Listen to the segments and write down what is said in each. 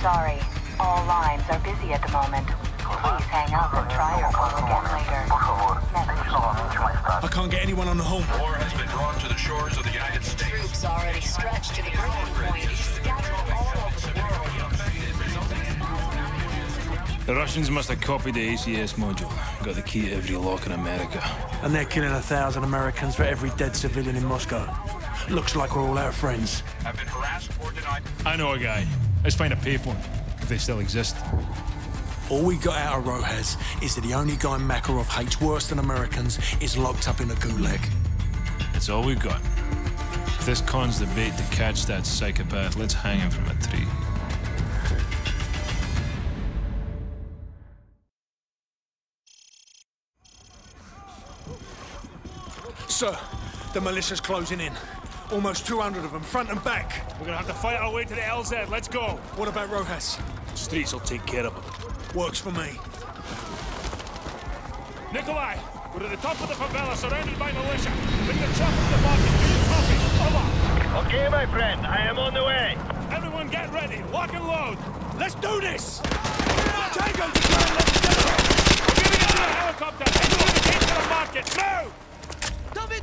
sorry. All lines are busy at the moment. Please hang up and try your call again later. I can't get anyone on the home. War has been drawn to the shores of the United States. Troops already stretched to the breaking point, scattered all over the world. The Russians must have copied the ACS module. Got the key to every lock in America. And they're killing a thousand Americans for every dead civilian in Moscow. Looks like we're all our of friends. Have been harassed or denied. I know a guy. Let's find a payphone, if they still exist. All we got out of Rojas is that the only guy Makarov hates worse than Americans is locked up in a gulag. That's all we've got. If this con's the bait to catch that psychopath, let's hang him from a tree. Sir, the militia's closing in. Almost 200 of them, front and back. We're gonna have to fight our way to the LZ. Let's go. What about Rojas? Streets will take care of them. Works for me. Nikolai, we're at the top of the favela, surrounded by militia. Bring the chopper to the market. Do you copy? Over. Okay, my friend, I am on the way. Everyone get ready. Lock and load. Let's do this! Tango declared, let's go! We're giving it to a helicopter. Head to the gate to the market. Move!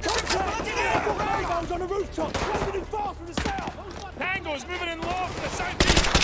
Tango's on the rooftop! Closing in fast from the south! Moving in low from the southeast.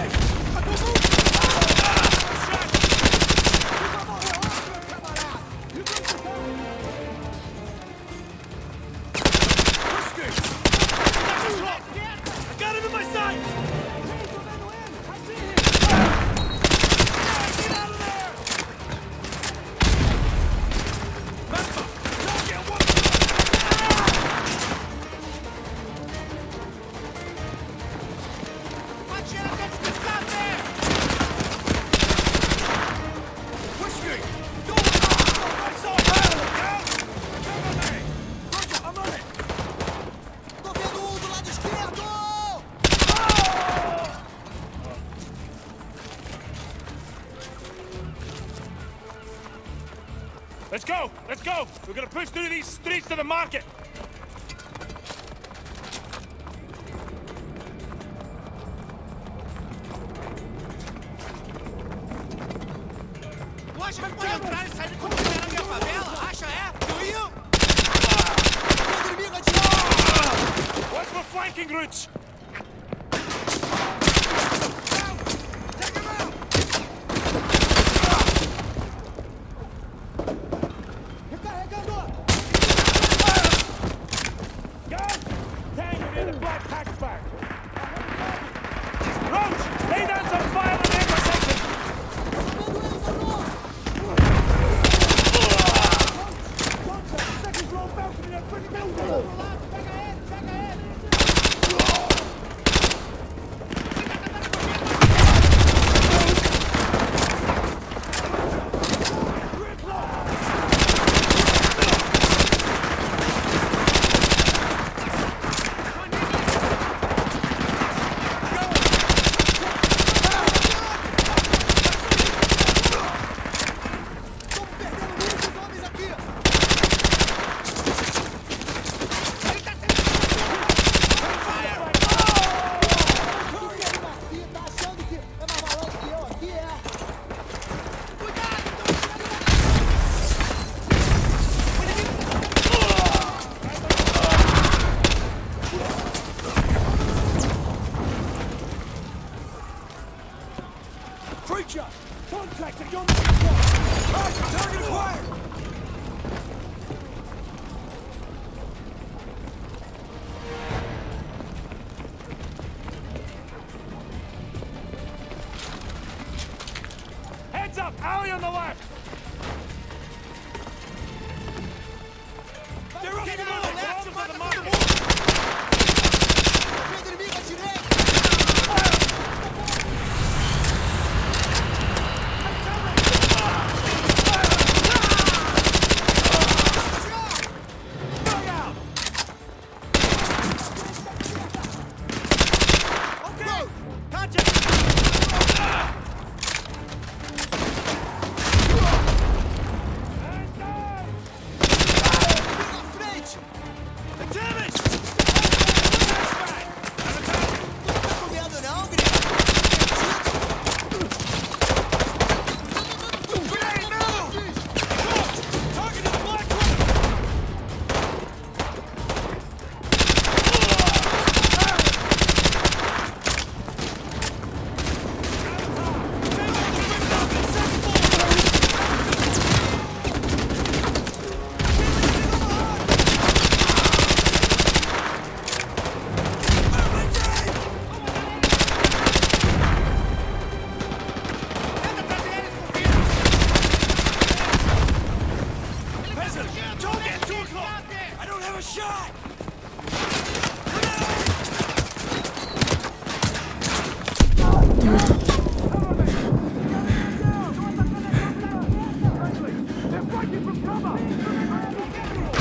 McTavish! We're gonna push through these streets to the market. You? Watch for flanking routes! Come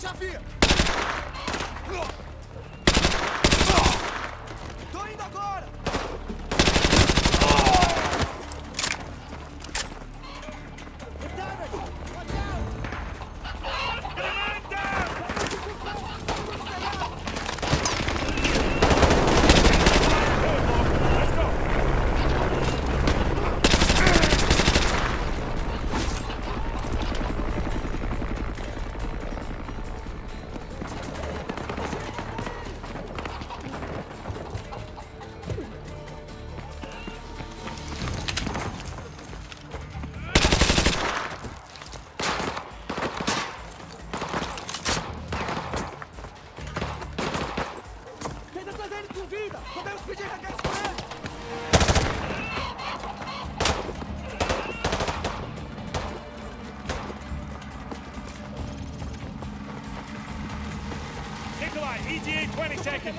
já vi!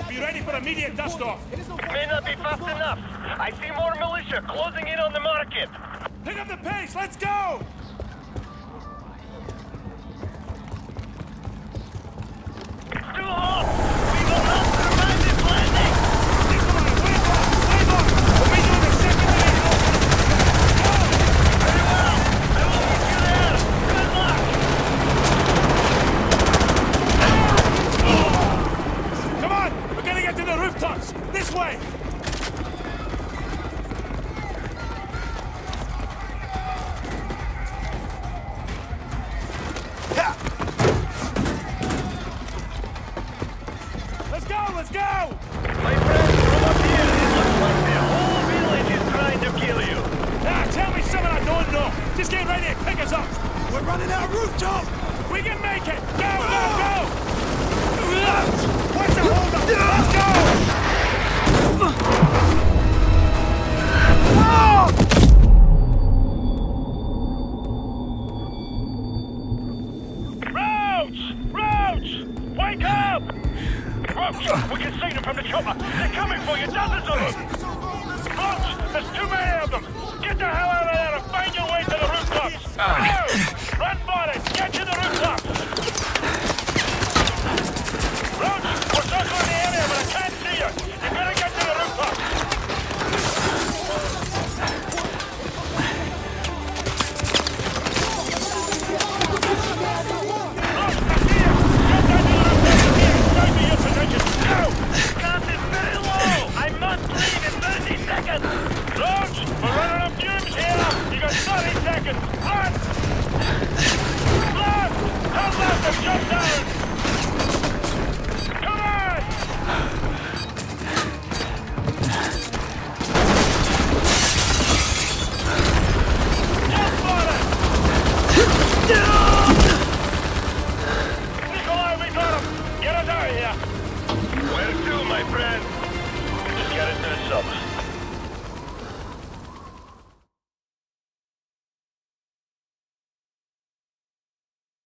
Be ready for immediate dust-off. May not be fast enough. I see more militia closing in on the market. Pick up the pace. Let's go! Wake up! Roach, we can see them from the chopper. They're coming for you, dozens of them! Roach, there's too many of them! Get the hell out of there and find your way to the rooftops! Ah. Go! Run for it! Get to the rooftops! Roach,